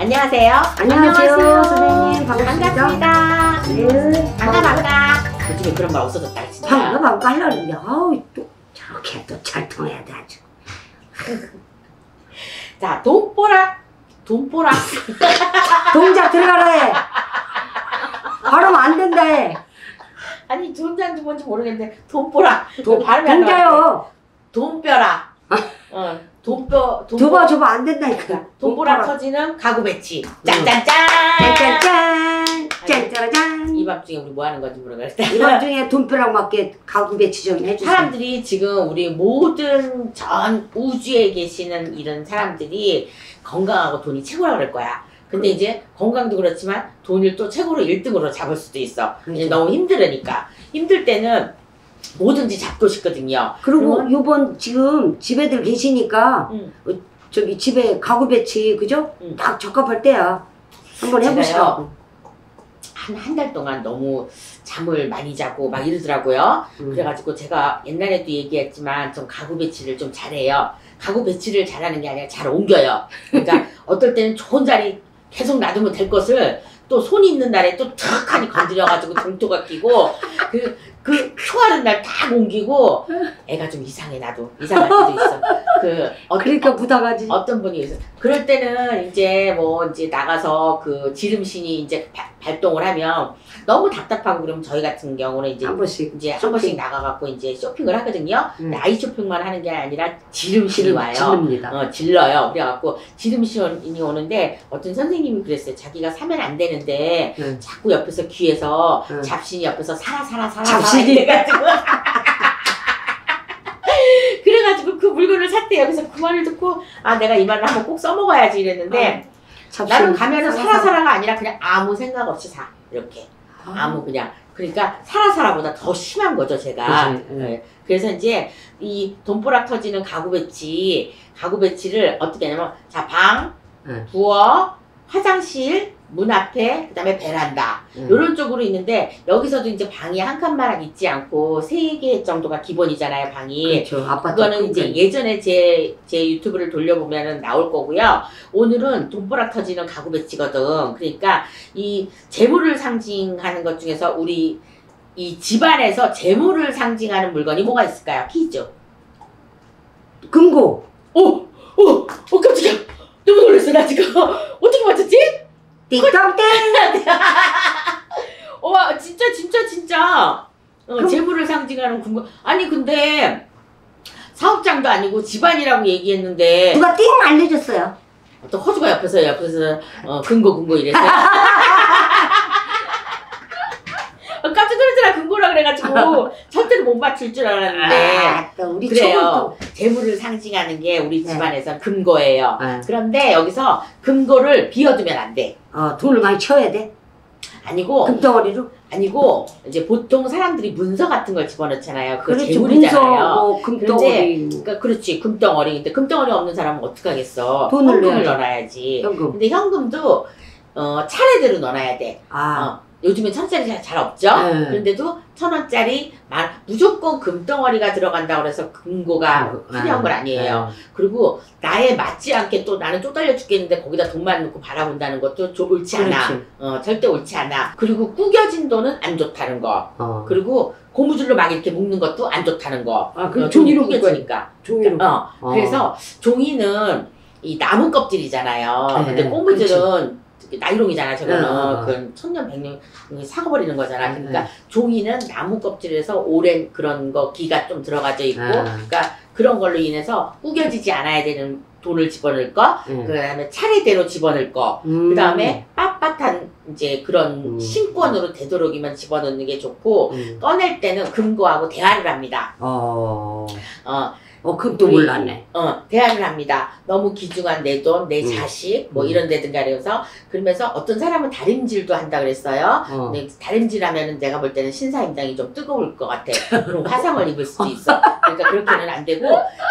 안녕하세요. 안녕하세요, 선생님. 반갑습니다. 반갑습니다. 네. 반가 반가. 요즘에 그런 말 없어졌다 진짜. 방금 안 깔라는데, 아우, 또 저렇게 또 잘 통해야 돼, 아주. 자 돈보락 돈보락. 동작 들어가라 해. 발음 안 된다 해. 아니 존재인지 뭔지 모르겠는데 돈보락. 도, 발음이 안 나와. 동자요. 돈벼락. 어 돈벼 돈. 줘봐, 줘봐, 안 된다니까. 돈보락 터지는 가구 배치. 응. 짠짠짠. 짠짠짠. 짠짜라짠. 이 밤중에 우리 뭐 하는 건지 모르겠다. 이번 중에 돈벼락 맞게 가구 배치 좀 해주세요. 사람들이 지금 우리 모든 전 우주에 계시는 이런 사람들이 건강하고 돈이 최고라 그럴 거야. 근데 이제 건강도 그렇지만 돈을 또 최고로 1등으로 잡을 수도 있어. 그렇죠. 너무 힘들으니까. 힘들 때는 뭐든지 잡고 싶거든요. 그리고 요번 지금 집에들 계시니까 응. 어, 저기 집에 가구 배치 그죠? 응. 딱 적합할 때야. 한번. 해보시라고. 한한 달 동안 너무 잠을 많이 자고 막 이러더라고요. 음. 그래가지고 제가 옛날에도 얘기했지만 좀 가구 배치를 좀 잘해요. 가구 배치를 잘하는 게 아니라 잘 옮겨요. 그러니까 어떨 때는 좋은 자리 계속 놔두면 될 것을 또 손 있는 날에 또 탁하니 건드려가지고 동토가 끼고 그, 그 초하는 날딱 옮기고 애가 좀 이상해 나도 이상할 때도 있어. 그 어, 그러니까 부탁하지. 어떤 분이 있어. 그럴 때는 이제 뭐 이제 나가서 그 지름신이 이제 바- 발동을 하면 너무 답답하고 그러면 저희 같은 경우는 이제 한 번씩 이제 한 쇼핑. 번씩 나가갖고 이제 쇼핑을 하거든요. 음. 아이 쇼핑만 하는 게 아니라 지름신이 지름 와요. 지릅니다. 어, 질러요. 그래갖고 지름신이 오는데 어떤 선생님이 그랬어요. 자기가 사면 안 되는데 응. 자꾸 옆에서 귀에서 응. 잡신이 옆에서 살아 살아 살아 잡신이? 이래가지고 그래가지고 그 물건을 샀대요. 그래서 그 말을 듣고 아 내가 이 말을 한번 꼭 써먹어야지 이랬는데 잡신 나는 가면은 사라, 사라 사라. 사라가 아니라 그냥 아무 생각 없이 사 이렇게 아무 그냥 그러니까 사라 사라보다 더 심한 거죠 제가 그치, 응. 네. 그래서 이제 이 돈벼락 터지는 가구 배치 가구 배치를 어떻게 하냐면 자 방 응. 부엌 화장실 문 앞에 그다음에 베란다 응. 이런 쪽으로 있는데 여기서도 이제 방이 한 칸만 있지 않고 세 개 정도가 기본이잖아요 방이 그렇죠. 아파트 그거는 큰 이제 데. 예전에 제, 제 유튜브를 돌려보면은 나올 거고요. 오늘은 돈보락 터지는 가구 배치거든. 그러니까 이 재물을 상징하는 것 중에서 우리 이 집안에서 재물을 상징하는 물건이 뭐가 있을까요? 퀴즈. 금고. 오! 오! 오, 깜짝이야! 너무 놀랐어, 나 지금. 어떻게 맞췄지? 띵동땡. 와, 진짜, 진짜, 진짜. 어, 그럼- 재물을 상징하는 궁금. 아니, 근데 사업장도 아니고 집안이라고 얘기했는데. 누가 띵 알려줬어요. 또 허주가 옆에서 옆에서 어, 근거 근거 이랬어요. 어, 깜짝 놀랐잖아 근거라 그래가지고 절대로 못 맞출 줄 알았는데 아, 또 우리 그래요. 재물을 상징하는 게 우리 네. 집안에서 금고예요. 또. 네. 그런데 여기서 금고를 비워두면 안 돼. 어, 돈을 많이 쳐야 돼. 아니고 금덩어리로. 아니고 이제 보통 사람들이 문서 같은 걸 집어넣잖아요. 그거 그렇죠. 문서, 재물이잖아요. 뭐 금덩어리. 그러니까 그렇지 금덩어리. 근데 금덩어리 없는 사람은 어떡하겠어? 돈을 현금을 내야지. 넣어놔야지. 현금. 근데 현금도 어, 차례대로 넣어놔야 돼. 아, 어, 요즘엔 천짜리 잘, 잘 없죠? 네. 그런데도 천 원짜리 만- 무조건 금덩어리가 들어간다고 해서 금고가 필요한 건 아니에요. 그리고 나에 맞지 않게 또 나는 쪼달려 죽겠는데 거기다 돈만 넣고 바라본다는 것도 좀 옳지 않아. 그렇지. 어, 절대 옳지 않아. 그리고 꾸겨진 돈은 안 좋다는 거. 어. 그리고 고무줄로 막 이렇게 묶는 것도 안 좋다는 거. 아, 어, 그좀 종이로 꾸겨지니까. 종이로. 어, 어. 그래서 종이는 이 나무 껍질이잖아요. 네, 근데 고무줄은 나이롱이잖아. 저거는 네, 어, 어. 그 천년 백년 사가버리는 거잖아. 네. 그러니까 종이는 나무 껍질에서 오랜 그런 거 기가 좀 들어가져 있고, 아. 그러니까 그런 걸로 인해서 구겨지지 않아야 되는 돈을 집어넣을 거, 응. 그다음에 차례대로 집어넣을 거, 음. 그 다음에 빳빳한 이제 그런 음. 신권으로 되도록이면 집어넣는 게 좋고 음. 꺼낼 때는 금고하고 대화를 합니다. 어. 어, 어, 그것도 우리- 몰랐네. 어, 대화를 합니다. 너무 귀중한 내 돈, 내 음. 자식, 뭐 음. 이런 데든가 그래서 그러면서 어떤 사람은 다림질도 한다 그랬어요. 어. 근데 다림질 하면은 내가 볼 때는 신사임당이 좀 뜨거울 것 같아. 그럼 화상을 입을 수도 있어. 그러니까 그렇게는 안 되고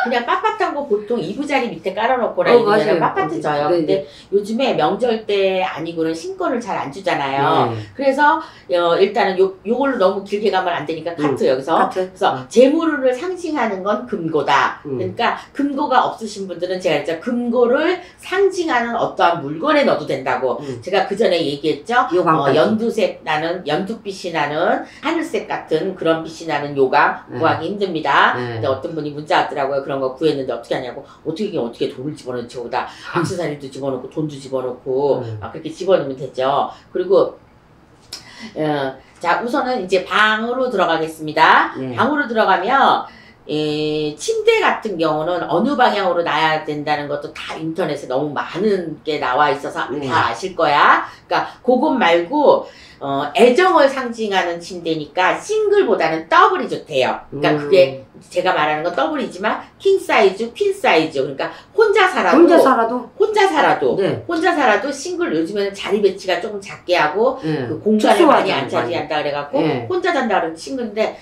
그냥 빳빳한 거 보통 이부자리 밑에 깔아놓거나 어, 이러면 맞아요. 빳빳해져요. 네, 근데 요즘에 명절 때 아니고는 신권을 잘 안 주잖아요. 네. 그래서 어, 일단은 요, 요걸로 너무 길게 가면 안 되니까 카트 여기서 카트. 그래서 재물을 상징하는 건 금고다. 음. 그러니까 금고가 없으신 분들은 제가 이제 금고를 상징하는 어떠한 물건에 넣어도 된다고. 음. 제가 그 전에 얘기했죠. 어, 연두색 나는 연두빛이 나는 하늘색 같은 그런 빛이 나는 요강 네. 구하기 힘듭니다. 네. 근데 어떤 분이 문자 왔더라고요. 그런 거 구했는데 어떻게 하냐고. 어떻게 어떻게 돈을 집어넣지 거기다 액세서리도 집어넣고 돈도 집어넣고 음. 아, 그렇게 집어넣으면 되죠. 그리고 어, 자 우선은 이제 방으로 들어가겠습니다. 네. 방으로 들어가면 예, 침대 같은 경우는 어느 방향으로 놔야 된다는 것도 다 인터넷에 너무 많은 게 나와 있어서 네. 다 아실 거야. 그러니까 그것 말고 어, 애정을 상징하는 침대니까 싱글보다는 더블이 좋대요. 그러니까 음. 그게 제가 말하는 건 더블이지만 킹 사이즈, 퀸 사이즈. 그러니까 혼자 살아도 혼자 살아도 혼자 살아도 네. 혼자 살아도 싱글 요즘에는 자리 배치가 조금 작게 하고 네. 그 공간을 많이 안 차지한다 그래 갖고 네. 혼자 잔다 그러면 싱글인데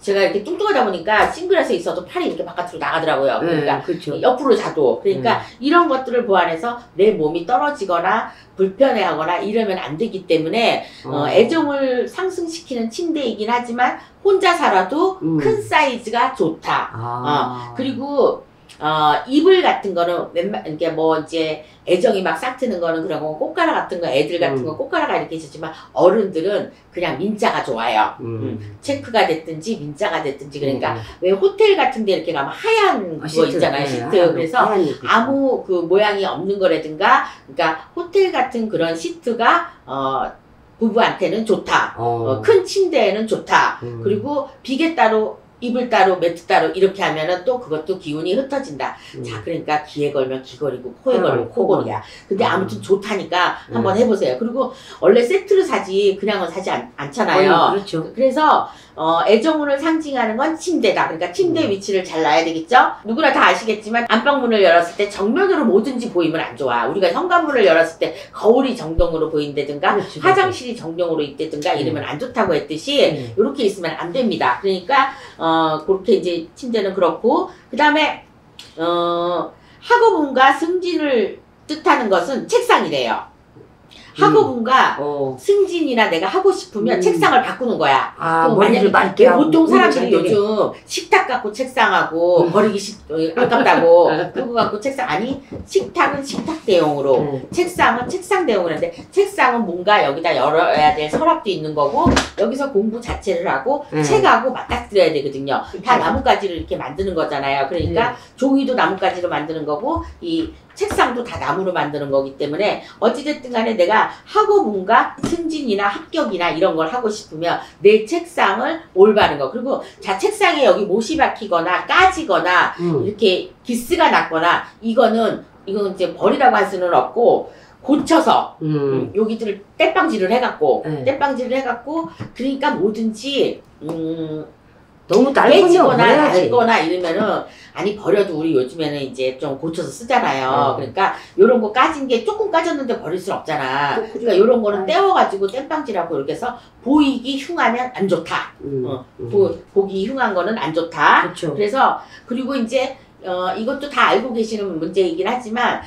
제가 이렇게 뚱뚱하다 보니까 싱글에서 있어도 팔이 이렇게 바깥으로 나가더라고요. 그러니까 네, 그렇죠. 옆으로 자도 그러니까 이런 것들을 보완해서 내 몸이 떨어지거나 불편해하거나 이러면 안 되기 때문에 어, 애정을 상승시키는 침대이긴 하지만 혼자 살아도 음. 큰 사이즈가 좋다. 아. 그리고 어, 이불 같은 거는 웬만 이게 뭐 이제 애정이 막 싹 트는 거는 그런 거 꽃가라 같은 거 애들 같은 음. 거 꽃가라가 이렇게 있었지만 어른들은 그냥 민자가 좋아요. 음. 체크가 됐든지 민자가 됐든지 그러니까 음. 왜 호텔 같은 데 이렇게 가면 하얀 아, 그거 있잖아요 네, 시트 거, 그래서 거. 아무 그 모양이 없는 거라든가 그러니까 호텔 같은 그런 시트가 어 부부한테는 좋다 어. 어, 큰 침대에는 좋다 음. 그리고 비계 따로 이불 따로 매트 따로 이렇게 하면은 또 그것도 기운이 흩어진다 음. 자 그러니까 귀에 걸면 귀걸이고 코에 걸면 코걸이야 근데 음. 아무튼 좋다니까 한번 음. 해보세요 그리고 원래 세트를 사지 그냥은 사지 않, 거의 않잖아요 그렇죠. 그래서 어, 애정운을 상징하는 건 침대다. 그러니까 침대 음. 위치를 잘 놔야 되겠죠? 누구나 다 아시겠지만 안방문을 열었을 때 정면으로 뭐든지 보이면 안 좋아. 우리가 현관문을 열었을 때 거울이 정동으로 보인다든가 그렇지, 화장실이 정동으로 있다든가 음. 이러면 안 좋다고 했듯이 음. 이렇게 있으면 안 됩니다. 그러니까 어, 그렇게 이제 침대는 그렇고 그 다음에 어, 학업운과 승진을 뜻하는 것은 책상이래요. 학업운과 어. 승진이나 내가 하고 싶으면 음. 책상을 바꾸는 거야. 아, 머리를 만약에 맑게 하고 보통 사람들이. 요즘 식탁 갖고 책상하고 음. 버리기 싫, 어, 아깝다고 그거 갖고 책상 아니 식탁은 식탁 대용으로 음. 책상은 책상 대용으로 하는데 책상은 뭔가 여기다 열어야 될 서랍도 있는 거고 여기서 공부 자체를 하고 음. 책하고 맞닥뜨려야 되거든요. 다. 나뭇가지를 이렇게 만드는 거잖아요. 그러니까 음. 종이도 나뭇가지로 만드는 거고 이 책상도 다 나무로 만드는 거기 때문에 어찌됐든 간에 내가 학업운과 승진이나 합격이나 이런 걸 하고 싶으면 내 책상을 올바른 거 그리고 자 책상에 여기 못이 박히거나 까지거나 음. 이렇게 기스가 났거나 이거는 이건 이제 버리라고 할 수는 없고 고쳐서 음. 음, 여기들을 떼빵질을 해갖고 네. 떼빵질을 해갖고 그러니까 뭐든지 음, 너무 버려야지. 낡거나 이러면은 아니 버려도 우리 요즘에는 이제 좀 고쳐서 쓰잖아요. 음. 그러니까 요런 거 까진 게 조금 까졌는데 버릴 순 없잖아. 그러니까 요런 거는 음. 떼워가지고 땜빵질하고 이렇게 해서 보이기 흉하면 안 좋다. 음. 어, 음. 보, 보기 흉한 거는 안 좋다. 그렇죠. 그래서 그리고 이제 어, 이것도 다 알고 계시는 문제이긴 하지만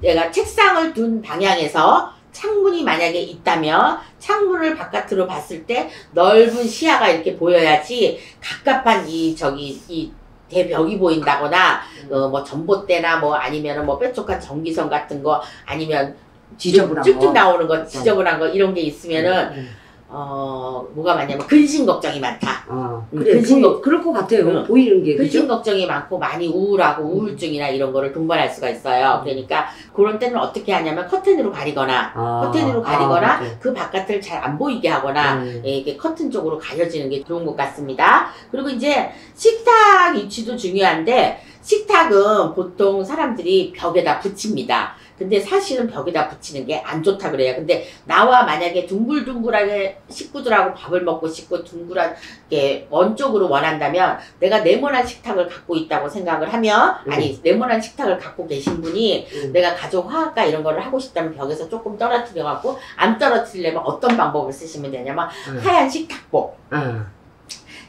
내가 책상을 둔 방향에서 창문이 만약에 있다면 창문을 바깥으로 봤을 때 넓은 시야가 이렇게 보여야지 갑갑한 이 저기 이 대벽이 보인다거나 어, 뭐 전봇대나 뭐 아니면은 뭐 뾰족한 전기선 같은 거 아니면 지저분한 쭉쭉 거. 나오는 거 지저분한 거 이런 게 있으면은 음. 어 뭐가 많냐면 근심 걱정이 많다. 아, 음, 그래, 근심 그, 그럴 것 같아요. 응. 보이는 게. 근심 그죠? 걱정이 많고 많이 우울하고 우울증이나 이런 거를 동반할 수가 있어요. 그러니까 그런 때는 어떻게 하냐면 커튼으로 가리거나 아, 커튼으로 가리거나 아. 그 바깥을 잘 안 보이게 하거나 음. 예, 이게 커튼 쪽으로 가려지는 게 좋은 것 같습니다. 그리고 이제 식탁 위치도 중요한데 식탁은 보통 사람들이 벽에다 붙입니다. 근데 사실은 벽에다 붙이는 게 안 좋다 그래요. 근데 나와 만약에 둥글둥글하게 식구들하고 밥을 먹고 싶고 둥글하게 원 쪽으로 원한다면 내가 네모난 식탁을 갖고 있다고 생각을 하면 음. 아니 네모난 식탁을 갖고 계신 분이 음. 내가 가족 화학과 이런 거를 하고 싶다면 벽에서 조금 떨어뜨려 갖고 안 떨어뜨리려면 어떤 방법을 쓰시면 되냐면 음. 하얀 식탁보 아,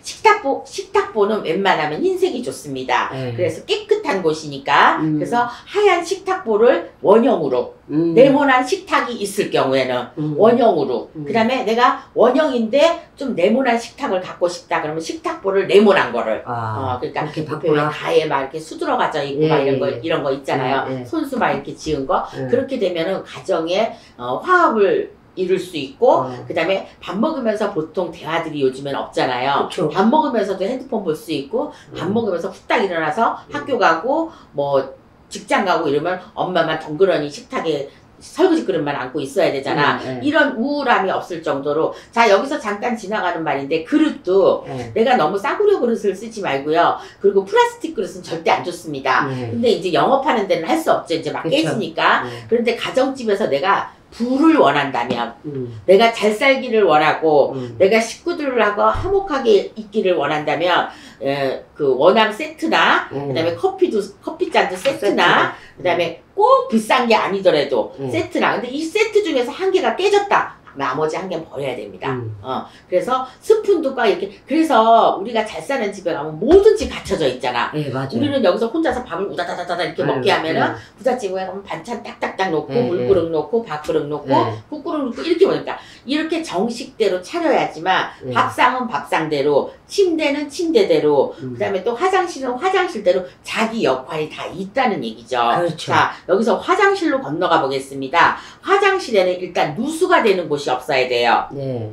식탁보 식탁보는 웬만하면 흰색이 좋습니다. 네. 그래서 깨끗한 곳이니까 음. 그래서 하얀 식탁보를 원형으로 음. 네모난 식탁이 있을 경우에는 음. 원형으로 음. 그다음에 내가 원형인데 좀 네모난 식탁을 갖고 싶다 그러면 식탁보를 네모난 거를 아, 어 그러니까 옆에 왜 바꾸나? 가에 막 이렇게 수들어 가져 있고 예, 막 이런 거 예. 이런 거 있잖아요 예, 예. 손수 막 이렇게 지은 거 예. 그렇게 되면은 가정에 어, 화합을 이룰 수 있고 어. 그다음에 밥 먹으면서 보통 대화들이 요즘엔 없잖아요. 그쵸. 밥 먹으면서도 핸드폰 볼 수 있고 밥 음. 먹으면서 후딱 일어나서 학교 가고 뭐 직장 가고 이러면 엄마만 덩그러니 식탁에 설거지 그릇만 안고 있어야 되잖아. 음, 예. 이런 우울함이 없을 정도로 자 여기서 잠깐 지나가는 말인데 그릇도 예. 내가 너무 싸구려 그릇을 쓰지 말고요. 그리고 플라스틱 그릇은 절대 안 좋습니다. 예. 근데 이제 영업하는 데는 할 수 없죠. 이제 막 그쵸. 깨지니까. 예. 그런데 가정집에서 내가 부를 원한다면 음. 내가 잘 살기를 원하고 음. 내가 식구들하고 화목하게 있기를 원한다면 에, 그 원앙 세트나 음. 그다음에 커피도 커피 잔도 세트나 그다음에 꼭 비싼 게 아니더라도 음. 세트나 근데 이 세트 중에서 한 개가 깨졌다 나머지 한 개는 버려야 됩니다. 음. 어 그래서 스푼도 까 이렇게 그래서 우리가 잘 사는 집에 가면 뭐든지 갖춰져 있잖아. 예, 맞아요. 우리는 여기서 혼자서 밥을 우다다다다 이렇게 음, 먹게 하면은 음. 부잣집에 가면 반찬 딱딱딱 놓고 네, 물그릇 놓고 밥그릇 놓고 네. 국그릇 놓고 이렇게 먹으니까 이렇게 정식대로 차려야지만 네. 밥상은 밥상대로 침대는 침대대로 음. 그다음에 또 화장실은 화장실대로 자기 역할이 다 있다는 얘기죠. 그렇죠. 자 여기서 화장실로 건너가 보겠습니다. 화장실에는 일단 누수가 되는 곳이 없어야 돼요. 네.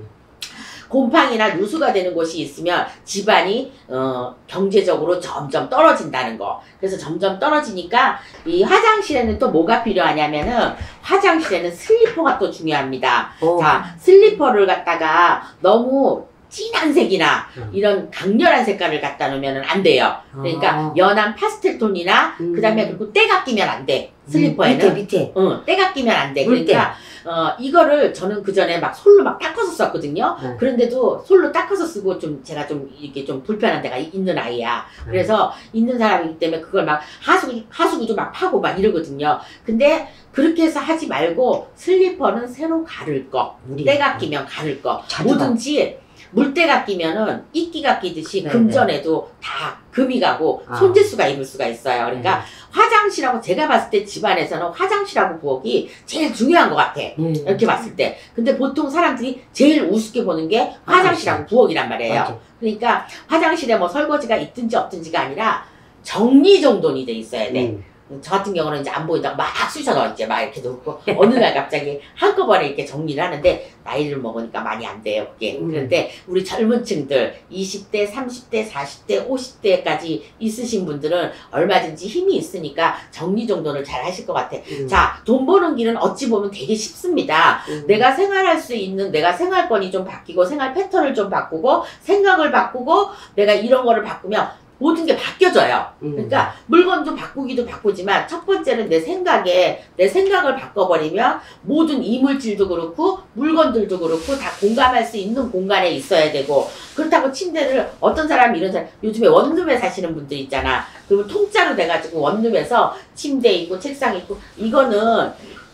곰팡이나 누수가 되는 곳이 있으면 집안이 어, 경제적으로 점점 떨어진다는 거. 그래서 점점 떨어지니까 이 화장실에는 또 뭐가 필요하냐면은 화장실에는 슬리퍼가 또 중요합니다. 어. 자, 슬리퍼를 갖다가 너무 진한 색이나 음. 이런 강렬한 색깔을 갖다 놓으면 안 돼요. 그러니까 아. 연한 파스텔 톤이나 음. 그다음에 그리고 때가 끼면 안 돼. 슬리퍼에는. 밑에 밑에. 응, 때가 끼면 안 돼. 물때. 그러니까 어 이거를 저는 그 전에 막 솔로 막 닦아서 썼거든요. 응. 그런데도 솔로 닦아서 쓰고 좀 제가 좀 이렇게 좀 불편한 데가 이- 있는 아이야. 그래서 있는 사람이기 때문에 그걸 막 하수구 하수구도 막 파고 막 이러거든요. 근데 그렇게 해서 하지 말고 슬리퍼는 새로 가를 거. 때가 끼면 가를 거, 자주 뭐든지 물때가 끼면은 이끼가 끼듯이 네, 금전에도 다 금이 가고 아. 손재수가 입을 수가 있어요. 네. 그러니까 화장실하고 제가 봤을 때 집안에서는 화장실하고 부엌이 제일 중요한 것 같아. 음. 이렇게 봤을 때. 근데 보통 사람들이 제일 우습게 보는 게 화장실하고 부엌이란 말이에요. 맞아. 그러니까 화장실에 뭐 설거지가 있든지 없든지가 아니라 정리정돈이 돼 있어야 돼. 음. 저 같은 경우는 이제 안 보인다고 막 쑤셔 넣어 이제 막 이렇게 놓고 어느 날 갑자기 한꺼번에 이렇게 정리를 하는데 나이를 먹으니까 많이 안 돼요 그게 음. 그런데 우리 젊은 층들 20대 30대 40대 50대까지 있으신 분들은 얼마든지 힘이 있으니까 정리 정돈을 잘 하실 것 같아 음. 자돈 버는 길은 어찌 보면 되게 쉽습니다 음. 내가 생활할 수 있는 내가 생활권이 좀 바뀌고 생활 패턴을 좀 바꾸고 생각을 바꾸고 내가 이런 거를 바꾸면 모든 게 바뀌어져요 음. 그러니까 물건도 바꾸기도 바꾸지만 첫 번째는 내 생각에 내 생각을 바꿔버리면 모든 이물질도 그렇고 물건들도 그렇고 다 공감할 수 있는 공간에 있어야 되고 그렇다고 침대를 어떤 사람이 이런 사람 요즘에 원룸에 사시는 분들 있잖아 그러면 통짜로 돼가지고 원룸에서 침대 있고 책상 있고 이거는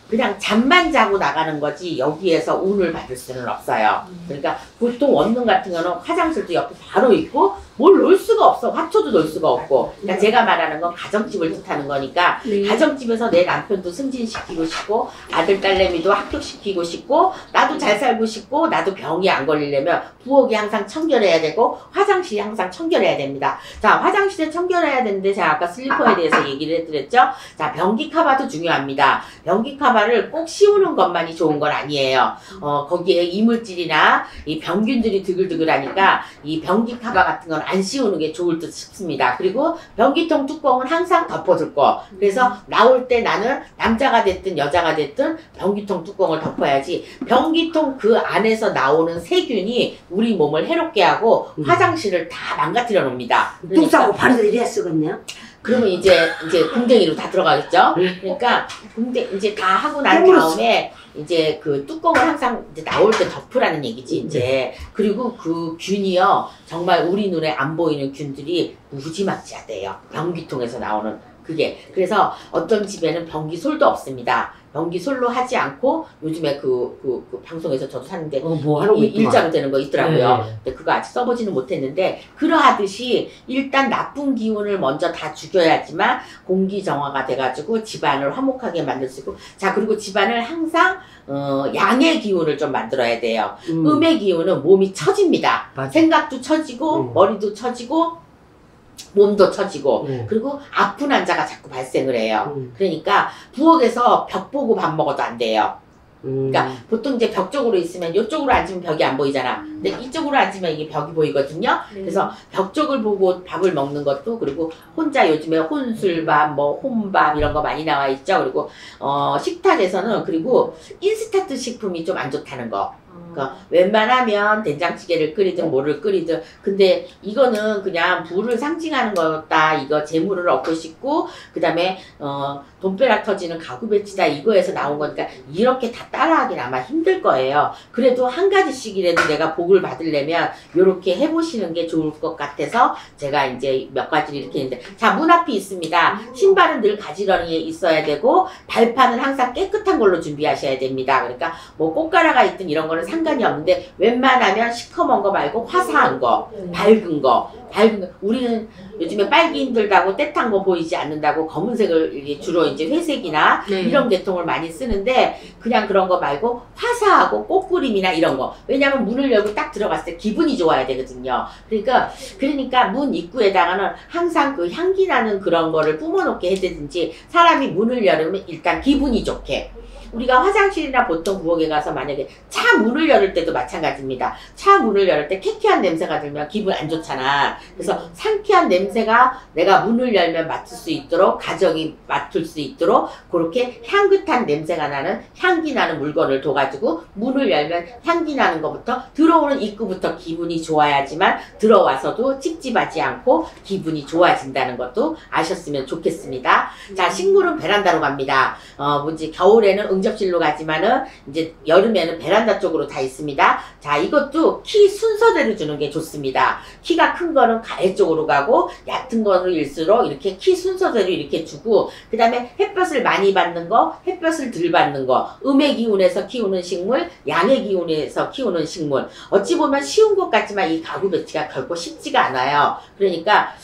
그냥 잠만 자고 나가는 거지 여기에서 운을 받을 수는 없어요. 그러니까 보통 원룸 같은 경우는 화장실도 옆에 바로 있고 뭘 놓을 수가 없어. 화초도 놓을 수가 없고. 그러니까 제가 말하는 건 가정집을 뜻하는 거니까 네. 가정집에서 내 남편도 승진시키고 싶고 아들 딸내미도 합격시키고 싶고 나도 잘 살고 싶고 나도 병이 안 걸리려면 부엌이 항상 청결해야 되고 화장실이 항상 청결해야 됩니다. 자 화장실에 청결해야 되는데 제가 아까 슬리퍼에 대해서 얘기를 해드렸죠. 자 변기 카바도 중요합니다. 변기 카바를 꼭 씌우는 것만이 좋은 건 아니에요. 어 거기에 이물질이나 이 병균들이 드글드글하니까 이 변기 카바 같은 건안 씌우는 게 좋을 듯 싶습니다. 그리고 변기통 뚜껑은 항상 덮어둘 거. 그래서 나올 때 나는 남자가 됐든 여자가 됐든 변기통 뚜껑을 덮어야지 변기통 그 안에서 나오는 세균이 우리 몸을 해롭게 하고 음. 화장실을 다 망가뜨려 놓습니다. 뚝 싸고 바로 이래야 쓰겠네요. 그러면 이제 이제 궁뎅이로 다 들어가겠죠. 음. 그러니까 궁뎅 이제 다 하고 난 다음에 이제 그 뚜껑을 항상 이제 나올 때 덮으라는 얘기지 이제 그리고 그 균이요 정말 우리 눈에 안 보이는 균들이 무지막지하대요. 변기통에서 나오는 그게 그래서 어떤 집에는 변기솔도 없습니다. 변기솔로 하지 않고 요즘에 그, 그, 그 방송에서 저도 샀는데 어, 뭐 이- 있구만. 일자로 되는 거 있더라고요. 네. 근데 그거 아직 써보지는 못했는데 그러하듯이 일단 나쁜 기운을 먼저 다 죽여야지만 공기 정화가 돼가지고 집안을 화목하게 만들 수 있고 자 그리고 집안을 항상 어, 양의 기운을 좀 만들어야 돼요. 음. 음의 기운은 몸이 처집니다. 맞아. 생각도 처지고 음. 머리도 처지고 몸도 처지고 음. 그리고 아픈 환자가 자꾸 발생을 해요. 음. 그러니까 부엌에서 벽 보고 밥 먹어도 안 돼요. 음. 그러니까 보통 이제 벽 쪽으로 있으면 이쪽으로 앉으면 벽이 안 보이잖아. 근데 이쪽으로 앉으면 이게 벽이 보이거든요. 그래서 벽 쪽을 보고 밥을 먹는 것도 그리고 혼자 요즘에 혼술밥, 뭐 혼밥 이런 거 많이 나와 있죠. 그리고 어 식탁에서는 그리고 인스턴트 식품이 좀 안 좋다는 거. 그러니까 웬만하면 된장찌개를 끓이든 뭐를 끓이든 근데 이거는 그냥 부를 상징하는 거다. 이거 재물을 얻고 싶고 그 다음에 어 돈벼락 터지는 가구 배치다. 이거에서 나온 거니까 이렇게 다 따라하긴 아마 힘들 거예요. 그래도 한 가지씩이라도 내가 복을 받으려면 요렇게 해보시는 게 좋을 것 같아서 제가 이제 몇 가지를 이렇게 했는데 자 문 앞이 있습니다. 신발은 늘 가지런히에 있어야 되고 발판은 항상 깨끗한 걸로 준비하셔야 됩니다. 그러니까 뭐 꽃가라가 있든 이런 거는 상관이 없는데 웬만하면 시커먼 거 말고 화사한 거 밝은 거 밝은 거. 우리는 요즘에 빨기 힘들다고 때탄 거 보이지 않는다고 검은색을 주로 이제 회색이나 네. 이런 계통을 많이 쓰는데 그냥 그런 거 말고 화사하고 꽃그림이나 이런 거 왜냐면 문을 열고 딱 들어갔을 때 기분이 좋아야 되거든요 그러니까 그러니까 문 입구에다가는 항상 그 향기 나는 그런 거를 뿜어놓게 해야되든지 사람이 문을 열으면 일단 기분이 좋게 우리가 화장실이나 보통 부엌에 가서 만약에 차 문을 열을 때도 마찬가지입니다. 차 문을 열을 때 쾌쾌한 냄새가 들면 기분 안 좋잖아. 그래서 상쾌한 냄새 가 내가 문을 열면 맡을 수 있도록 가정이 맡을 수 있도록 그렇게 향긋한 냄새가 나는 향기 나는 물건을 둬가지고 문을 열면 향기 나는 것부터 들어오는 입구부터 기분이 좋아야지만 들어와서도 찝찝하지 않고 기분이 좋아진다는 것도 아셨으면 좋겠습니다. 자 식물은 베란다로 갑니다. 어, 뭐지, 겨울에는 응접실로 가지만은, 이제 여름에는 베란다 쪽으로 다 있습니다. 자, 이것도 키 순서대로 주는 게 좋습니다. 키가 큰 거는 가해 쪽으로 가고, 얕은 거일수록 이렇게 키 순서대로 이렇게 주고, 그 다음에 햇볕을 많이 받는 거, 햇볕을 덜 받는 거, 음의 기운에서 키우는 식물, 양의 기운에서 키우는 식물. 어찌 보면 쉬운 것 같지만 이 가구 배치가 결코 쉽지가 않아요. 그러니까,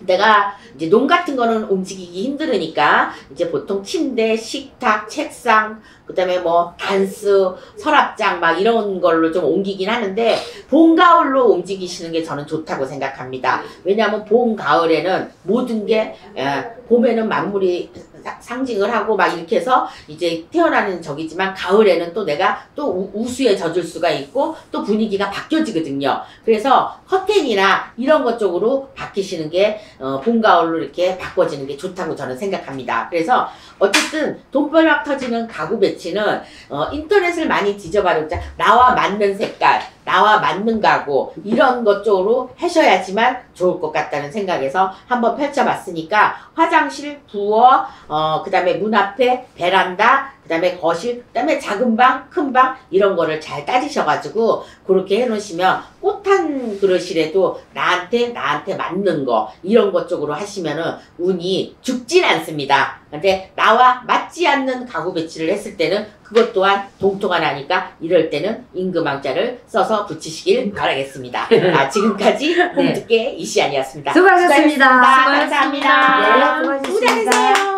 내가 이제 농 같은 거는 움직이기 힘들으니까 이제 보통 침대, 식탁, 책상, 그 다음에 뭐 단스, 서랍장 막 이런 걸로 좀 옮기긴 하는데 봄 가을로 움직이시는 게 저는 좋다고 생각합니다. 왜냐하면 봄 가을에는 모든 게 에, 봄에는 만물이 사- 상징을 하고 막 이렇게 해서 이제 태어나는 적이지만 가을에는 또 내가 또 우- 우수에 젖을 수가 있고 또 분위기가 바뀌어지거든요. 그래서 커튼이나 이런 것 쪽으로 바뀌시는 게 어, 봄 가을로 이렇게 바꿔지는 게 좋다고 저는 생각합니다. 그래서 어쨌든 돈벼락 터지는 가구 배치는 어, 인터넷을 많이 뒤져봐도 나와 맞는 색깔, 나와 맞는 가구 이런 것 쪽으로 하셔야지만 좋을 것 같다는 생각에서 한번 펼쳐봤으니까 화장실, 부엌, 어, 그 다음에 문 앞에 베란다, 그 다음에 거실, 그 다음에 작은 방, 큰 방 이런 거를 잘 따지셔가지고 그렇게 해놓으시면 꽃 한 그릇이라도 나한테 나한테 맞는 거 이런 것 쪽으로 하시면은 운이 죽진 않습니다. 근데 나와 맞지 않는 가구 배치를 했을 때는 그것 또한 동토가 나니까 이럴 때는 임금왕자를 써서 붙이시길 바라겠습니다. 아, 지금까지 홍두깨 이시안이었습니다. 수고하셨습니다. 감사합니다. 네, 수고하셨습니다. 수고하세요.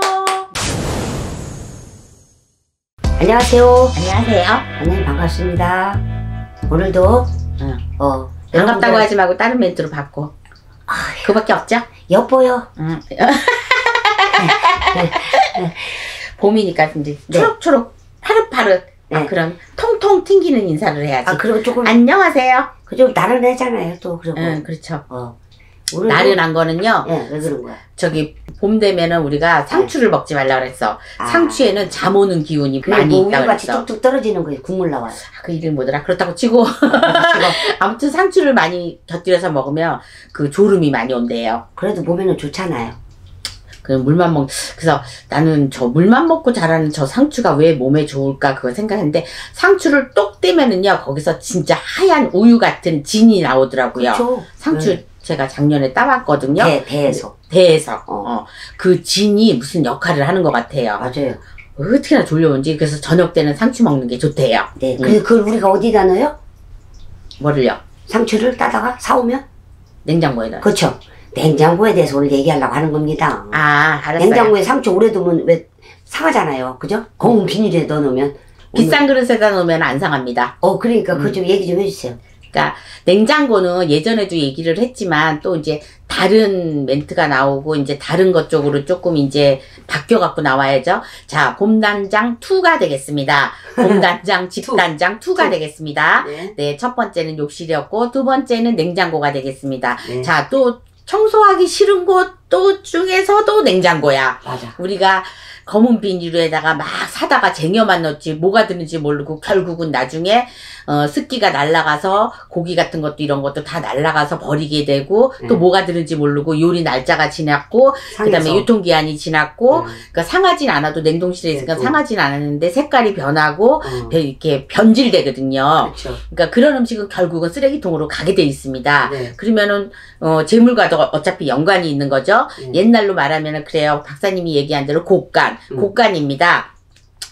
안녕하세요. 안녕하세요. 네, 반갑습니다. 오늘도 응. 어 반갑다고 여러분들 하지 말고 다른 멘트로 바꿔. 그밖에 없죠? 여보요. 응. 봄이니까 이제 초록초록 파릇파릇 아, 네. 그런 통통 튕기는 인사를 해야지. 아 그리고 조금 안녕하세요. 그좀 나른하잖아요. 또 그리고 응, 그렇죠. 어 나른한 거는요. 예, 왜 그런 거야? 저기 봄 되면은 우리가 상추를 먹지 말라 그랬어. 아. 상추에는 잠 오는 기운이 그게 많이 뭐 있다 우유같이 그랬어. 뚝뚝 떨어지는 거예요. 국물 나와요. 아, 그 이름이 뭐더라? 그렇다고 치고 아무튼 상추를 많이 곁들여서 먹으면 그 졸음이 많이 온대요. 그래도 몸에는 좋잖아요. 그 물만 먹 그래서 나는 저 물만 먹고 자라는 저 상추가 왜 몸에 좋을까 그거 생각했는데 상추를 똑 떼면은요 거기서 진짜 하얀 우유 같은 진이 나오더라고요. 그렇죠. 상추 제가 작년에 따왔거든요. 배 배에서. 대해서 어. 어, 그 진이 무슨 역할을 하는 것 같아요. 맞아요. 어떻게나 졸려온지 그래서 저녁 때는 상추 먹는 게 좋대요. 네. 음. 그, 그걸 우리가 어디다 넣어요? 뭐를요? 상추를 따다가 사오면? 냉장고에다. 그렇죠. 냉장고에 대해서 오늘 얘기하려고 하는 겁니다. 아 알았어요. 냉장고에 상추 오래 두면 왜 상하잖아요. 그죠? 검은 비닐에 넣어놓으면. 비싼 그릇에다 놓으면 안 상합니다. 어, 그러니까 음. 그좀 얘기 좀 해주세요. 그러니까 냉장고는 예전에도 얘기를 했지만 또 이제 다른 멘트가 나오고 이제 다른 것 쪽으로 조금 이제 바뀌어 갖고 나와야죠. 자, 봄단장 2가 되겠습니다. 봄단장 집단장 2가 되겠습니다. 네. 네, 첫 번째는 욕실이었고 두 번째는 냉장고가 되겠습니다. 네. 자, 또 청소하기 싫은 곳 또 중에서도 냉장고야. 맞아. 우리가 검은 비닐에다가 막 사다가 쟁여만 넣지 뭐가 드는지 모르고 결국은 나중에 어, 습기가 날아가서 고기 같은 것도 이런 것도 다 날아가서 버리게 되고 또 음. 뭐가 드는지 모르고 요리 날짜가 지났고 그다음에 상해서. 유통 기한이 지났고 음. 그러니까 상하진 않아도 냉동실에 있으니까 네, 또. 상하진 않았는데 색깔이 변하고 어. 벼- 이렇게 변질되거든요. 그렇죠. 그러니까 그런 음식은 결국은 쓰레기통으로 가게 돼 있습니다. 네. 그러면은 어, 재물과도 어차피 연관이 있는 거죠. 음. 옛날로 말하면은 그래요. 박사님이 얘기한 대로 곡간, 음. 곡간입니다.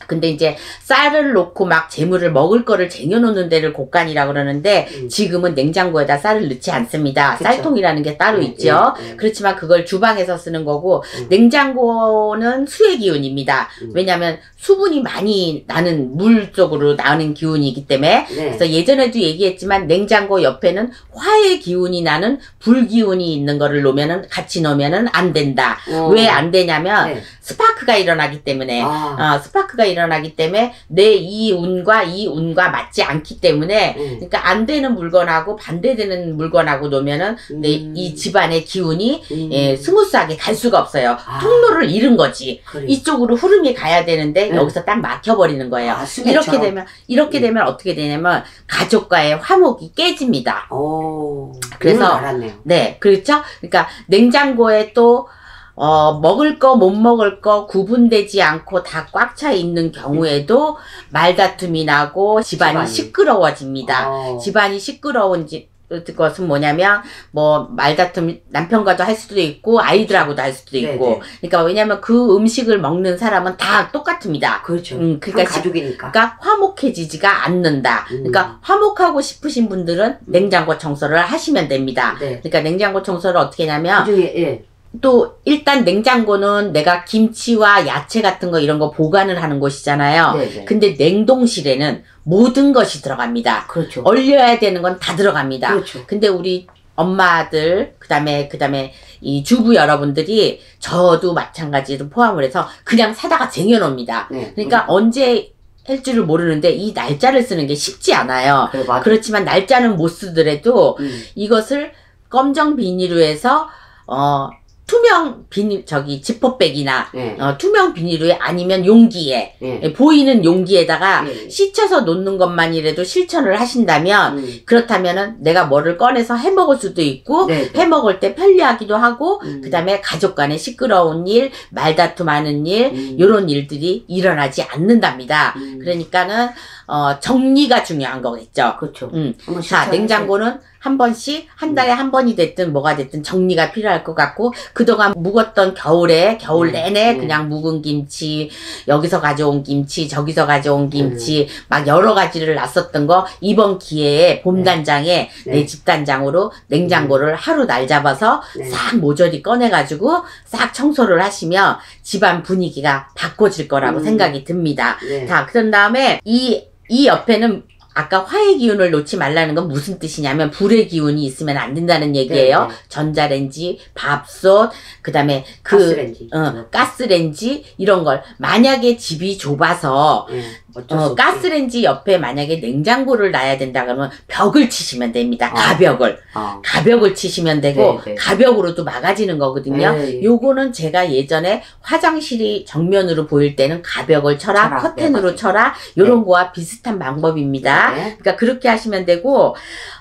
근데 이제 쌀을 놓고 막 재물을 먹을 거를 쟁여놓는 데를 곡간이라고 그러는데 음. 지금은 냉장고에다 쌀을 넣지 않습니다. 그쵸. 쌀통이라는 게 따로 음, 있죠. 음, 음. 그렇지만 그걸 주방에서 쓰는 거고 음. 냉장고는 수의 기운입니다. 음. 왜냐하면 수분이 많이 나는 물 쪽으로 나는 기운이기 때문에 네. 그래서 예전에도 얘기했지만 냉장고 옆에는 화의 기운이 나는 불 기운이 있는 거를 놓으면은 같이 놓으면은 안 된다. 어. 왜안 되냐면 네. 스파크가 일어나기 때문에 아. 어, 스파크가 일어나기 때문에 내 이 운과 이 운과 맞지 않기 때문에 음. 그러니까 안 되는 물건하고 반대되는 물건하고 놓으면은 내이 집안의 기운이 음. 예, 스무스하게 갈 수가 없어요. 아. 통로를 잃은 거지. 그래. 이쪽으로 흐름이 가야 되는데 네. 여기서 딱 막혀버리는 거예요. 아. 이렇게 되면 이렇게 음. 되면 어떻게 되냐면 가족과의 화목이 깨집니다. 오. 그래서-. 네, 그렇죠. 그러니까 냉장고에 또 어, 먹을 거, 못 먹을 거 구분되지 않고 다 꽉 차 있는 경우에도 말다툼이 나고 집안이, 집안이. 시끄러워집니다. 어. 집안이 시끄러운 지, 것은 뭐냐면 뭐 말다툼 남편과도 할 수도 있고 아이들하고도 할 수도 네, 있고 네. 그러니까 왜냐면 그 음식을 먹는 사람은 다 똑같습니다. 그렇죠. 음, 한 그러니까 가족이니까. 그러니까 화목해지지가 않는다. 음. 그러니까 화목하고 싶으신 분들은 냉장고 청소를 하시면 됩니다. 네. 그러니까 냉장고 청소를 어떻게 하냐면 예. 또 일단 냉장고는 내가 김치와 야채 같은 거 이런 거 보관을 하는 곳이잖아요. 네, 네. 근데 냉동실에는 모든 것이 들어갑니다. 그렇죠. 얼려야 되는 건 다 들어갑니다. 그렇죠. 근데 우리 엄마들 그다음에 그다음에 이 주부 여러분들이 저도 마찬가지로 포함을 해서 그냥 사다가 쟁여놓습니다. 네. 그러니까 언제 할 줄을 모르는데 이 날짜를 쓰는 게 쉽지 않아요. 맞아. 그렇지만 날짜는 못 쓰더라도 음. 이것을 검정 비닐로 해서 어 투명 비닐 저기 지퍼백이나 네. 어, 투명 비닐에 아니면 용기에 네. 예, 보이는 용기에다가 예. 씻혀서 놓는 것만이라도 실천을 하신다면 음. 그렇다면은 내가 뭐를 꺼내서 해 먹을 수도 있고 네. 해 먹을 때 편리하기도 하고 음. 그다음에 가족 간에 시끄러운 일, 말다툼 하는 일 음. 이런 일들이 일어나지 않는답니다. 음. 그러니까는 어, 정리가 중요한 거겠죠. 그렇죠. 음. 자. 냉장고는 한 번씩 한 달에 음. 한 번이 됐든 뭐가 됐든 정리가 필요할 것 같고 그동안 묵었던 겨울에 겨울 음. 내내 음. 그냥 묵은 김치 여기서 가져온 김치 저기서 가져온 음. 김치 막 여러 가지를 놨었던 거 이번 기회에 봄 단장에 네. 내 집단장으로 냉장고를 하루 날 잡아서 네. 싹 모조리 꺼내가지고 싹 청소를 하시면 집안 분위기가 바꿔질 거라고 음. 생각이 듭니다. 네. 자, 그런 다음에 이, 이 옆에는 아까 화의 기운을 놓지 말라는 건 무슨 뜻이냐면 불의 기운이 있으면 안 된다는 얘기예요. 네, 네. 전자레인지, 밥솥, 그 다음에 그, 가스레인지. 어, 가스레인지, 이런 걸. 만약에 집이 좁아서, 예. 어. 가스레인지 옆에 만약에 냉장고를 놔야 된다 그러면 벽을 치시면 됩니다. 어. 가벽을. 어. 가벽을 치시면 되고, 네, 네. 가벽으로도 막아지는 거거든요. 네. 요거는 제가 예전에 화장실이 정면으로 보일 때는 가벽을 쳐라, 쳐라. 커튼으로 네. 쳐라, 요런 거와 비슷한 방법입니다. 네. 그러니까 그렇게 하시면 되고,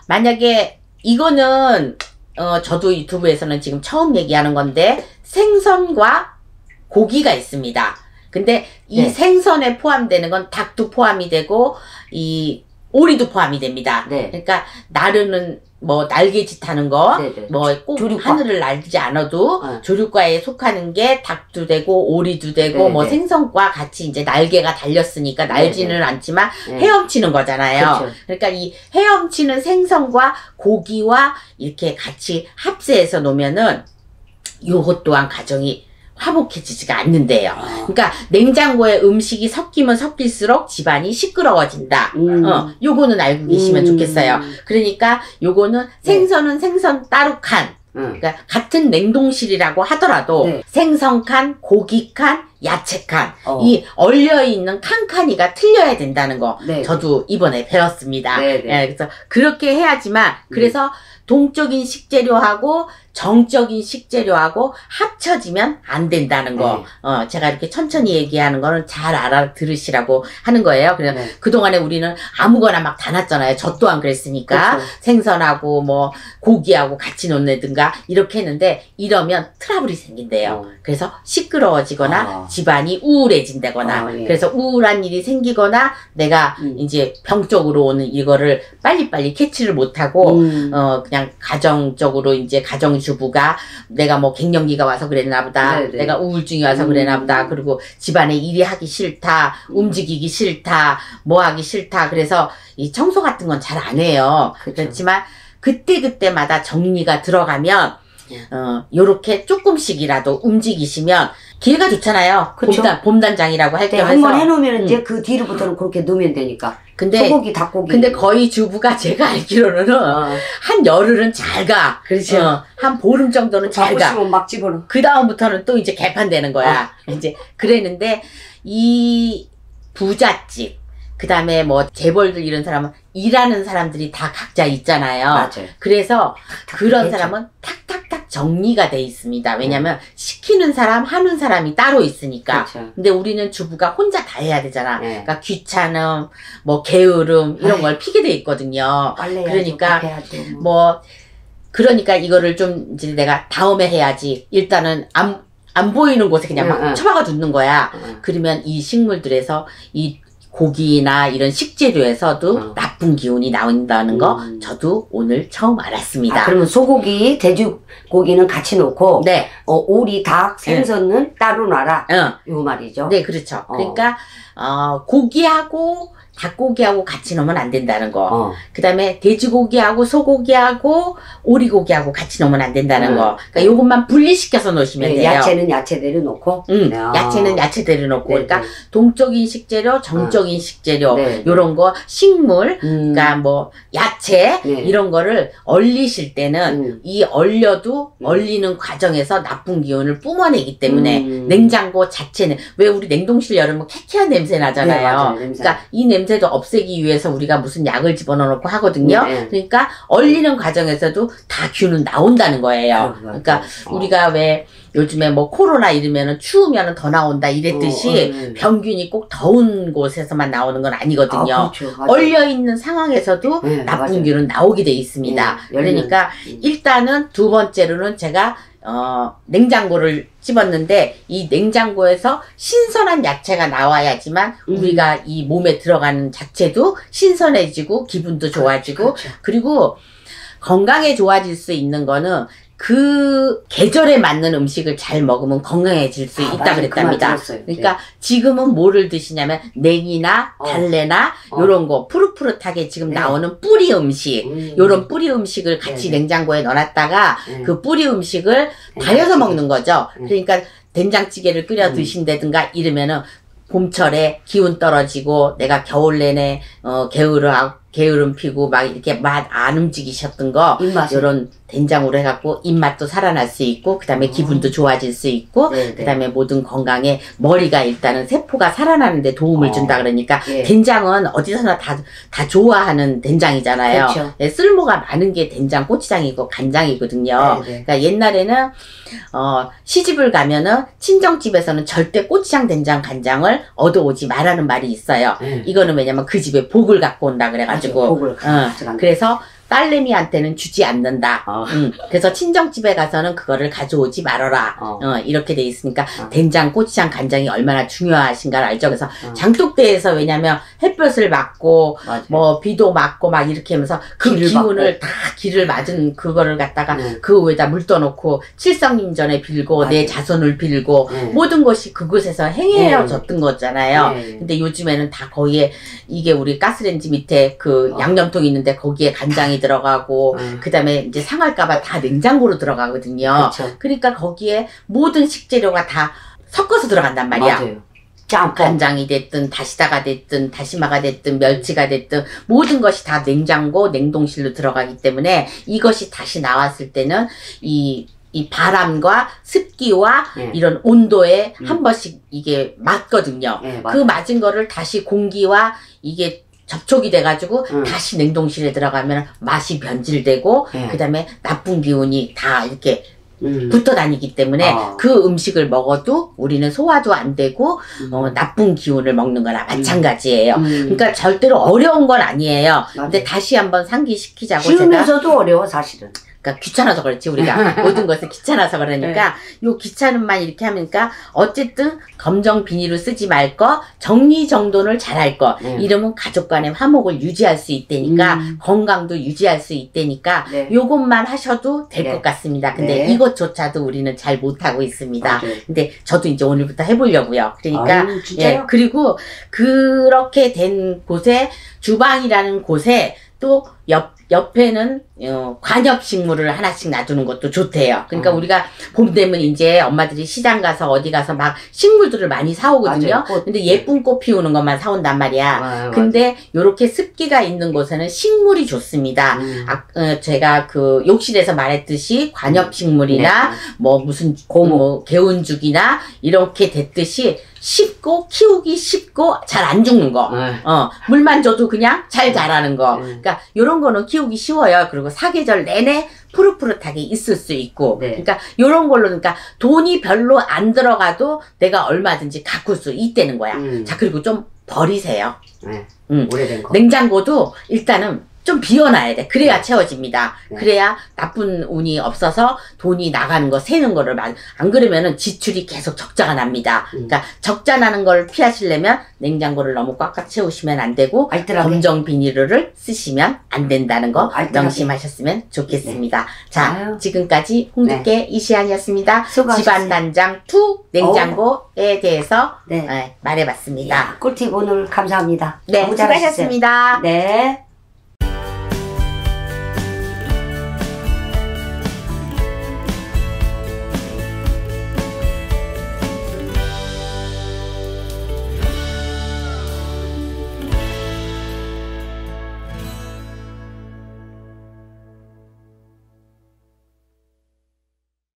만약에 이거는, 어, 저도 유튜브에서는 지금 처음 얘기하는 건데, 생선과 고기가 있습니다. 근데 이 네. 생선에 포함되는 건 닭도 포함이 되고, 이 오리도 포함이 됩니다. 네. 그러니까 나르는 뭐 날개짓 하는 거, 네네. 뭐꼭 조류과. 하늘을 날지 않아도 어. 조류과에 속하는 게 닭도 되고 오리도 되고 네, 뭐 네. 생선과 같이 이제 날개가 달렸으니까 날지는 않지만 네. 헤엄치는 거잖아요. 그렇죠. 그러니까 이 헤엄치는 생선과 고기와 이렇게 같이 합세해서 놓으면은 요것 또한 가정이 화목해지지가 않는데요. 아. 그러니까 냉장고에 음식이 섞이면 섞일수록 집안이 시끄러워진다. 음. 어, 요거는 알고 계시면 음. 좋겠어요. 그러니까 요거는 생선은 생선 따로 칸. 응. 그러니까 같은 냉동실이라고 하더라도 네. 생선 칸, 고기 칸, 야채 칸. 어. 이 얼려 있는 칸칸이가 틀려야 된다는 거. 네. 저도 이번에 배웠습니다. 네, 네. 예, 그래서 그렇게 해야지만 그래서 동적인 식재료하고 정적인 식재료하고 합쳐지면 안 된다는 거. 네. 어, 제가 이렇게 천천히 얘기하는 거는 잘 알아들으시라고 하는 거예요. 그래서 네. 그동안에 우리는 아무거나 막 다 놨잖아요. 저 또한 그랬으니까. 그렇죠. 생선하고 뭐 고기하고 같이 놓는든가 이렇게 했는데 이러면 트러블이 생긴대요. 어. 그래서 시끄러워지거나 아. 집안이 우울해진다거나 아, 예. 그래서 우울한 일이 생기거나 내가 음. 이제 병적으로 오는 이거를 빨리빨리 캐치를 못하고 음. 어 그냥 가정적으로 이제 가정 주부가 내가 뭐 갱년기가 와서 그랬나 보다 네네. 내가 우울증이 와서 음. 그랬나 보다 그리고 집안에 일이 하기 싫다 음. 움직이기 싫다 뭐 하기 싫다 그래서 이 청소 같은 건 잘 안 해요 그쵸. 그렇지만 그때 그때마다 정리가 들어가면 네. 어 요렇게 조금씩이라도 움직이시면 기회가 좋잖아요 그쵸. 봄단 봄단장이라고 할 네, 때 한번 해놓으면 음. 이제 그 뒤로부터는 그렇게 넣으면 되니까. 근데 소고기, 닭고기. 근데 거의 주부가 제가 알기로는 어. 한 열흘은 잘 가. 그렇죠. 어, 한 보름 정도는 잘 가. 막 집어넣어. 그 다음부터는 또 이제 개판되는 거야. 어. 이제 그랬는데 이 부잣집, 그 다음에 뭐 재벌들 이런 사람은 일하는 사람들이 다 각자 있잖아요. 맞아요. 그래서 그런. 사람은 탁탁탁 정리가 돼 있습니다. 왜냐면 시키는 사람, 하는 사람이 따로 있으니까. 그렇죠. 근데 우리는 주부가 혼자 다 해야 되잖아. 네. 그러니까 귀찮음, 뭐 게으름 이런 아이. 걸 피게 돼 있거든요. 빨래 그러니까 해야죠. 뭐. 뭐 그러니까 이거를 좀 이제 내가 다음에 해야지. 일단은 안, 안 보이는 곳에 그냥 막. 처박아 두는 거야. 어. 그러면 이 식물들에서 이 고기나 이런 식재료에서도 어. 나쁜 기운이 나온다는 거 음. 저도 오늘 처음 알았습니다. 아, 그러면 소고기, 돼지고기는 같이 놓고, 네, 어, 오리, 닭, 생선은 따로 놔라. 응, 요 말이죠. 네, 그렇죠. 어. 그러니까 어, 고기하고 닭고기하고 같이 넣으면 안 된다는 거. 어. 그 다음에 돼지고기하고 소고기하고 오리고기하고 같이 넣으면 안 된다는 음. 거. 그러니까 요것만 분리시켜서 놓으시면 네, 돼요. 야채는 야채대로 놓고. 응, 아. 야채는 야채대로 넣고. 네, 그러니까 네. 동적인 식재료, 정적인 식재료, 네. 요런 거, 식물, 음. 그러니까 뭐, 야채, 네. 이런 거를 얼리실 때는 음. 이 얼려도 음. 얼리는 과정에서 나쁜 기운을 뿜어내기 때문에 음. 냉장고 자체는 왜 우리 냉동실 열으면 쾌쾌한 냄새 네, 나잖아요. 맞아요. 냄새. 그러니까 이 냄새 도 없애기 위해서 우리가 무슨 약을 집어넣고 하거든요. 네. 그러니까 얼리는 과정에서도 다 균은 나온다는 거예요. 그러니까 어. 우리가 왜 요즘에 뭐 코로나 이러면은 추우면은 더 나온다 이랬듯이 어, 어, 네. 병균이 꼭 더운 곳에서만 나오는 건 아니거든요. 아, 그렇죠. 얼려 있는 상황에서도 네, 나쁜 맞아요. 균은 나오게 돼 있습니다. 네. 그러니까 음. 일단은 두 번째로는 제가 어 냉장고를 집었는데 이 냉장고에서 신선한 야채가 나와야지만 음. 우리가 이 몸에 들어가는 자체도 신선해지고 기분도 좋아지고 그렇죠. 그리고 건강에 좋아질 수 있는 거는 그 계절에 맞는 음식을 잘 먹으면 건강해질 수 아, 있다. 그랬답니다. 그말 들었어요. 그러니까 지금은 뭐를 드시냐면 냉이나 어. 달래나 어. 요런 거 푸릇푸릇하게 지금 네. 나오는 뿌리 음식 음. 요런 뿌리 음식을 같이 네, 네. 냉장고에 넣어놨다가 네. 그 뿌리 음식을 네. 달여서 먹는 거죠. 음. 그러니까 된장찌개를 끓여 음. 드신다든가 이러면은 봄철에 기운 떨어지고 내가 겨울 내내 어 게으름 게으름 피고 막 이렇게 맛 안 움직이셨던 거 입맛. 요런 된장으로 해갖고 입맛도 살아날 수 있고 그다음에 어. 기분도 좋아질 수 있고 네, 네. 그다음에 모든 건강에 머리가 일단은 세포가 살아나는데 도움을 어. 준다 그러니까 예. 된장은 어디서나 다, 다 좋아하는 된장이잖아요. 그렇죠. 네, 쓸모가 많은 게 된장, 고추장이고 간장이거든요. 네, 네. 그러니까 옛날에는 어, 시집을 가면은 친정집에서는 절대 고추장, 된장, 간장을 얻어오지 말라는 말이 있어요. 네. 이거는 왜냐면 그 집에 복을 갖고 온다 그래가지고 복을 어. 그래서 딸내미한테는 주지 않는다. 어. 음, 그래서 친정집에 가서는 그거를 가져오지 말아라. 어. 어, 이렇게 돼 있으니까 어. 된장, 고추장, 간장이 얼마나 중요하신가를 알죠. 그래서 어. 장독대에서 왜냐면 햇볕을 맞고 맞아요. 뭐 비도 맞고 막 이렇게 하면서 그 기운을 다 기를 맞은 그거를 갖다가 네. 그 위에다 물 떠놓고 칠성님전에 빌고 내 맞아요. 자손을 빌고 네. 모든 것이 그곳에서 행해졌던 거잖아요. 네. 근데 요즘에는 다 거기에 이게 우리 가스레인지 밑에 그 어. 양념통 있는데 거기에 간장이 들어가고 어. 그다음에 이제 상할까봐 다 냉장고로 들어가거든요. 그렇죠. 그러니까 거기에 모든 식재료가 다 섞어서 들어간단 말이야. 맞아요. 짬뽕. 간장이 됐든 다시다가 됐든 다시마가 됐든 멸치가 됐든 모든 것이 다 냉장고 냉동실로 들어가기 때문에 이것이 다시 나왔을 때는 이, 이 바람과 습기와 네. 이런 온도에 음. 한 번씩 이게 맞거든요. 네, 그. 맞은 거를 다시 공기와 이게 접촉이 돼가지고 음. 다시 냉동실에 들어가면 맛이 변질되고 네. 그다음에 나쁜 기운이 다 이렇게 음. 붙어 다니기 때문에 어. 그 음식을 먹어도 우리는 소화도 안 되고 음. 어, 나쁜 기운을 먹는 거나 마찬가지예요. 음. 그러니까 절대로 어려운 건 아니에요. 근데 맞아요. 다시 한번 상기시키자고 제가 쉬우면서도 어려워 사실은. 그러니까 귀찮아서 그렇지 우리가 모든 것을 귀찮아서 그러니까 네. 요 귀찮음만 이렇게 하니까 어쨌든 검정 비닐을 쓰지 말 거 정리 정돈을 잘할 거 네. 이러면 가족 간의 화목을 유지할 수 있다니까 음. 건강도 유지할 수 있다니까 네. 요것만 하셔도 될 네. 것 같습니다. 근데 네. 이것조차도 우리는 잘 못하고 있습니다. 맞아요. 근데 저도 이제 오늘부터 해보려고요. 그러니까 아유? 예, 그리고 그렇게 된 곳에 주방이라는 곳에 또 옆, 옆에는 어, 관엽 식물을 하나씩 놔두는 것도 좋대요. 그러니까 음. 우리가 봄 되면 이제 엄마들이 시장 가서 어디 가서 막 식물들을 많이 사오거든요. 맞아요. 꽃. 근데 예쁜 꽃 피우는 것만 사온단 말이야. 맞아요, 근데 요렇게 습기가 있는 곳에는 식물이 좋습니다. 음. 아, 어, 제가 그 욕실에서 말했듯이 관엽 식물이나 네. 뭐 무슨 고무 뭐 개운죽이나 이렇게 됐듯이 쉽고 키우기 쉽고 잘 안 죽는 거. 네. 어, 물만 줘도 그냥 잘 자라는 거. 음. 그러니까 요런 거는 키우기 쉬워요. 그리고 사계절 내내 푸릇푸릇하게 있을 수 있고. 네. 그러니까 요런 걸로 그러니까 돈이 별로 안 들어가도 내가 얼마든지 가꿀 수 있다는 거야. 음. 자, 그리고 좀 버리세요. 네. 음. 오래된 거. 냉장고도 일단은 좀 비워놔야 돼. 그래야 채워집니다. 네. 그래야 나쁜 운이 없어서 돈이 나가는 거, 새는 거를 막, 안 그러면은 지출이 계속 적자가 납니다. 음. 그러니까 적자 나는 걸 피하시려면 냉장고를 너무 꽉꽉 채우시면 안 되고, 알뜰하게. 검정 비닐을 쓰시면 안 된다는 거 어, 알뜰하게. 명심하셨으면 좋겠습니다. 자, 아유. 지금까지 홍두깨 이시안이었습니다. 수고하셨어요. 집안 단장 two 냉장고에 대해서 네. 예, 말해봤습니다. 야, 꿀팁 오늘 감사합니다. 네, 너무 잘하셨어요. 수고하셨습니다. 네.